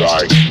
Right.